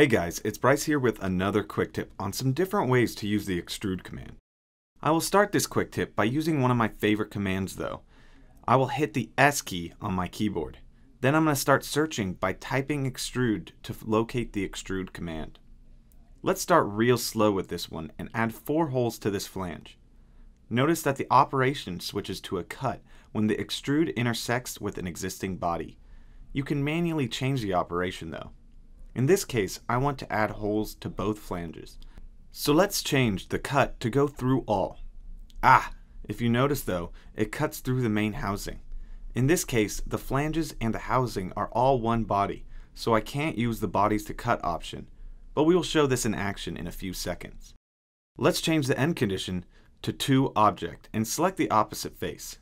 Hey guys, it's Bryce here with another quick tip on some different ways to use the extrude command. I will start this quick tip by using one of my favorite commands though. I will hit the S key on my keyboard. Then I'm going to start searching by typing extrude to locate the extrude command. Let's start real slow with this one and add four holes to this flange. Notice that the operation switches to a cut when the extrude intersects with an existing body. You can manually change the operation though. In this case, I want to add holes to both flanges. So let's change the cut to go through all. Ah, if you notice though, it cuts through the main housing. In this case, the flanges and the housing are all one body, so I can't use the bodies to cut option, but we will show this in action in a few seconds. Let's change the end condition to to object and select the opposite face.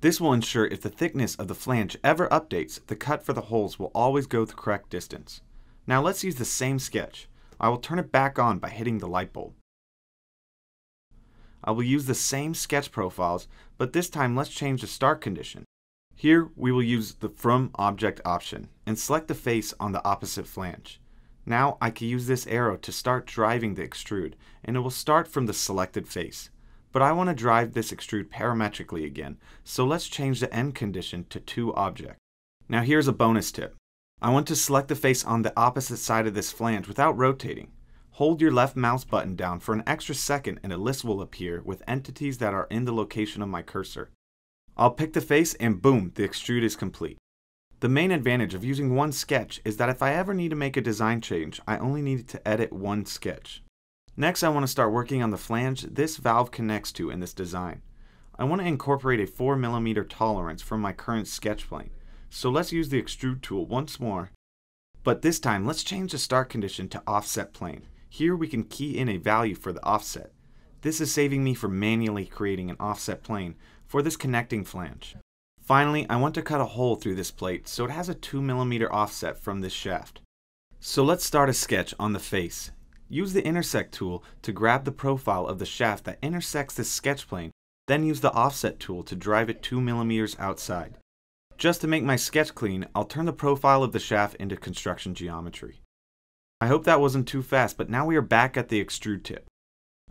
This will ensure if the thickness of the flange ever updates, the cut for the holes will always go the correct distance. Now let's use the same sketch. I will turn it back on by hitting the light bulb. I will use the same sketch profiles, but this time let's change the start condition. Here we will use the From Object option and select the face on the opposite flange. Now I can use this arrow to start driving the extrude and it will start from the selected face. But I want to drive this extrude parametrically again, so let's change the end condition to to object. Now here's a bonus tip. I want to select the face on the opposite side of this flange without rotating. Hold your left mouse button down for an extra second and a list will appear with entities that are in the location of my cursor. I'll pick the face and boom, the extrude is complete. The main advantage of using one sketch is that if I ever need to make a design change, I only need to edit one sketch. Next I want to start working on the flange this valve connects to in this design. I want to incorporate a 4mm tolerance from my current sketch plane. So let's use the extrude tool once more. But this time, let's change the start condition to offset plane. Here we can key in a value for the offset. This is saving me from manually creating an offset plane for this connecting flange. Finally, I want to cut a hole through this plate so it has a 2mm offset from this shaft. So let's start a sketch on the face. Use the intersect tool to grab the profile of the shaft that intersects this sketch plane, then use the offset tool to drive it 2mm outside. Just to make my sketch clean, I'll turn the profile of the shaft into construction geometry. I hope that wasn't too fast, but now we are back at the extrude tip.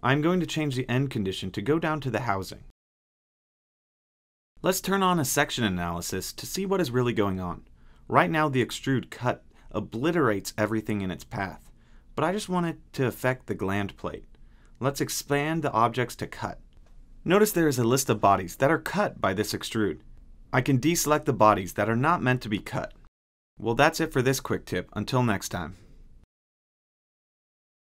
I'm going to change the end condition to go down to the housing. Let's turn on a section analysis to see what is really going on. Right now the extrude cut obliterates everything in its path, but I just want it to affect the gland plate. Let's expand the objects to cut. Notice there is a list of bodies that are cut by this extrude. I can deselect the bodies that are not meant to be cut. Well that's it for this quick tip, until next time.